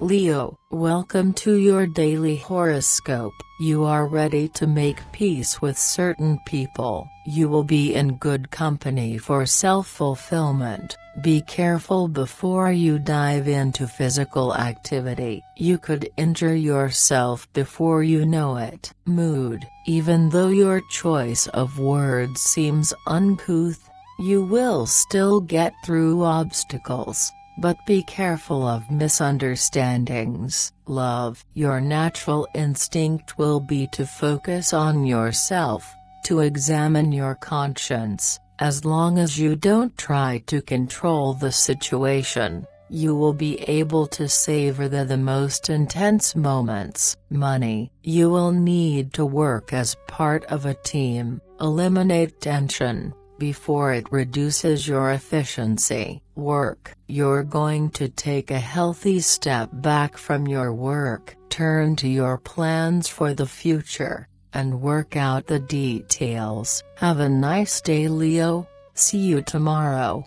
Leo, welcome to your daily horoscope. You are ready to make peace with certain people. You will be in good company for self-fulfillment. Be careful before you dive into physical activity. You could injure yourself before you know it. Mood Even though your choice of words seems uncouth, you will still get through obstacles. But be careful of misunderstandings. Love Your natural instinct will be to focus on yourself, to examine your conscience. As long as you don't try to control the situation, you will be able to savor the, the most intense moments. Money You will need to work as part of a team, eliminate tension, before it reduces your efficiency. Work You're going to take a healthy step back from your work, turn to your plans for the future, and work out the details. Have a nice day Leo, see you tomorrow.